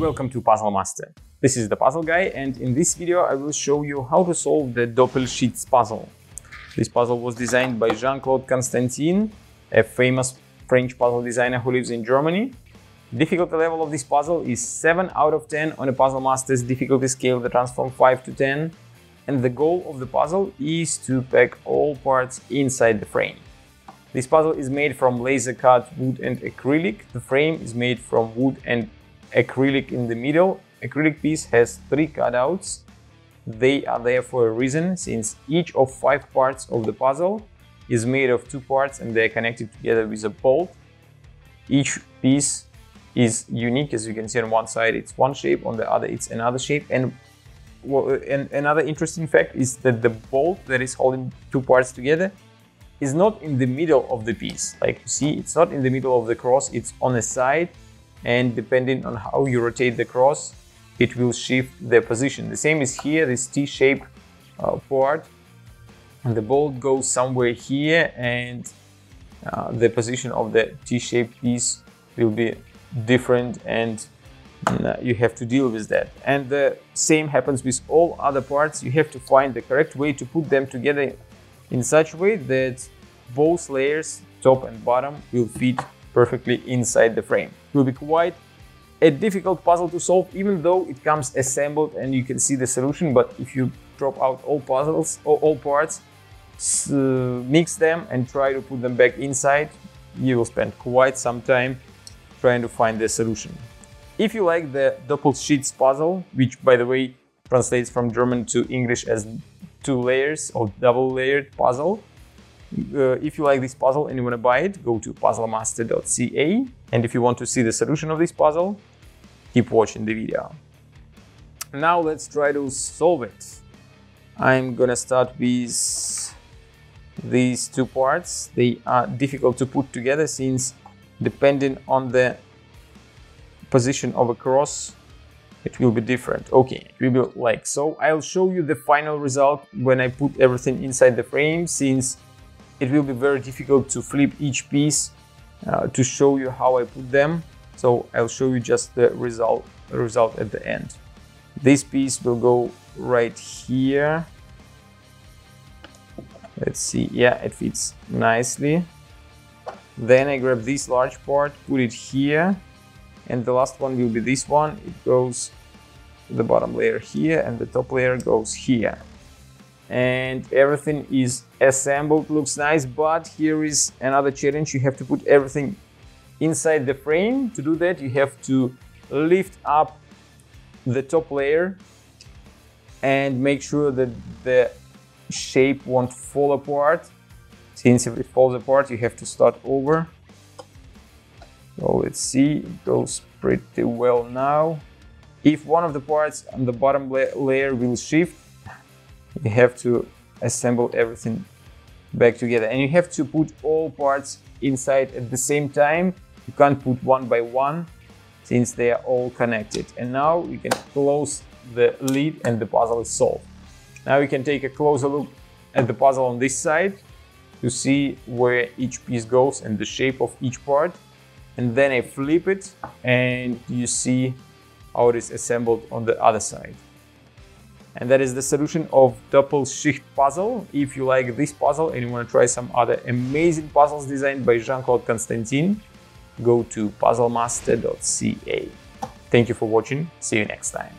welcome to Puzzle Master. This is the Puzzle Guy and in this video I will show you how to solve the Doppelschicht puzzle. This puzzle was designed by Jean-Claude Constantin, a famous French puzzle designer who lives in Germany. Difficulty level of this puzzle is 7 out of 10 on a Puzzle Master's difficulty scale that runs from 5 to 10 and the goal of the puzzle is to pack all parts inside the frame. This puzzle is made from laser cut wood and acrylic. The frame is made from wood and acrylic in the middle. Acrylic piece has three cutouts. They are there for a reason, since each of five parts of the puzzle is made of two parts and they are connected together with a bolt. Each piece is unique, as you can see on one side it's one shape, on the other it's another shape. And, and another interesting fact is that the bolt that is holding two parts together is not in the middle of the piece. Like you see, it's not in the middle of the cross, it's on the side and depending on how you rotate the cross, it will shift the position. The same is here, this T-shaped uh, part, and the bolt goes somewhere here and uh, the position of the T-shaped piece will be different and uh, you have to deal with that. And the same happens with all other parts. You have to find the correct way to put them together in such a way that both layers, top and bottom, will fit perfectly inside the frame. Will be quite a difficult puzzle to solve, even though it comes assembled and you can see the solution. But if you drop out all puzzles, all, all parts, uh, mix them and try to put them back inside, you will spend quite some time trying to find the solution. If you like the Doppelschicht puzzle, which by the way translates from German to English as two layers or double layered puzzle. Uh, if you like this puzzle and you want to buy it, go to puzzlemaster.ca. And if you want to see the solution of this puzzle, keep watching the video. Now let's try to solve it. I'm gonna start with these two parts. They are difficult to put together since depending on the position of a cross it will be different. Okay, it will be like so. I'll show you the final result when I put everything inside the frame since it will be very difficult to flip each piece uh, to show you how I put them. So I'll show you just the result, result at the end. This piece will go right here. Let's see, yeah, it fits nicely. Then I grab this large part, put it here and the last one will be this one it goes to the bottom layer here and the top layer goes here and everything is assembled looks nice but here is another challenge. You have to put everything inside the frame. To do that you have to lift up the top layer and make sure that the shape won't fall apart. Since if it falls apart you have to start over. So let's see, it goes pretty well now. If one of the parts on the bottom la layer will shift, you have to assemble everything back together. And you have to put all parts inside at the same time. You can't put one by one since they are all connected. And now you can close the lid and the puzzle is solved. Now you can take a closer look at the puzzle on this side to see where each piece goes and the shape of each part and then I flip it and you see how it is assembled on the other side. And that is the solution of Doppelschicht puzzle. If you like this puzzle and you want to try some other amazing puzzles designed by Jean-Claude Constantin, go to puzzlemaster.ca. Thank you for watching. See you next time.